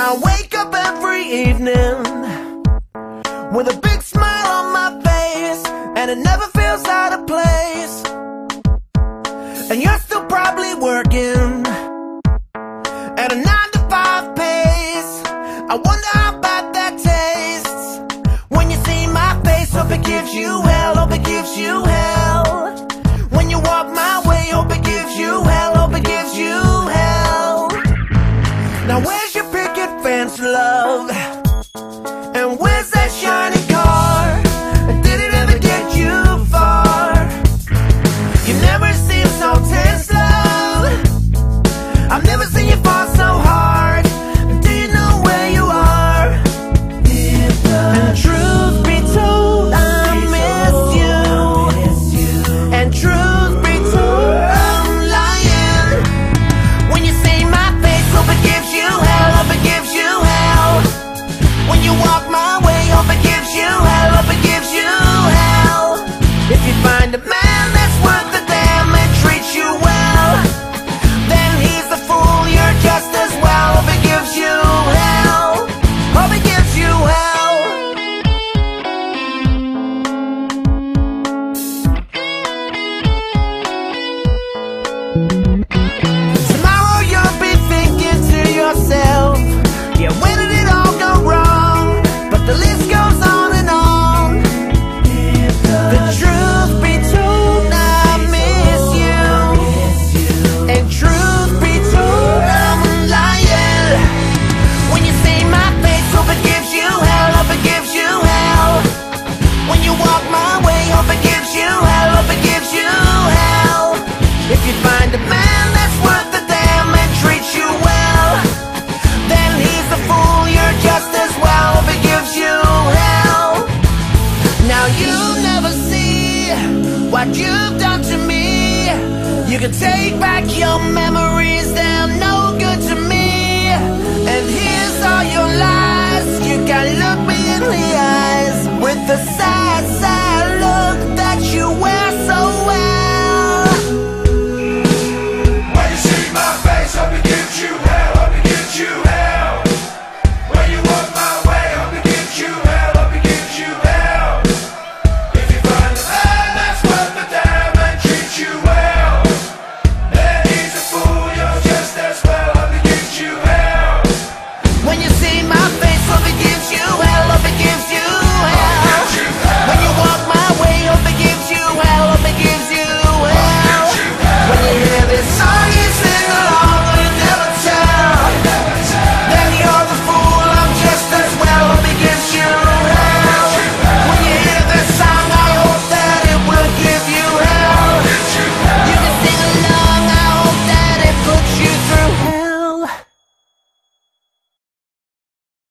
I wake up every evening with a big smile on my face, and it never feels out of place. And you're still probably working at a nine to five pace. I wonder you hell. Hope it gives you hell. my way, hope it gives you hell, hope it gives you hell. If you find a man that's worth the damn and treats you well, then he's a fool, you're just as well, hope it gives you hell. Now you never see what you've done to me. You can take back your memories, they're no good to me. And here's all your lies, you can look me in the eyes with the